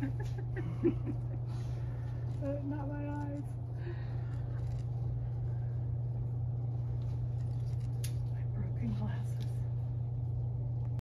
Uh, not my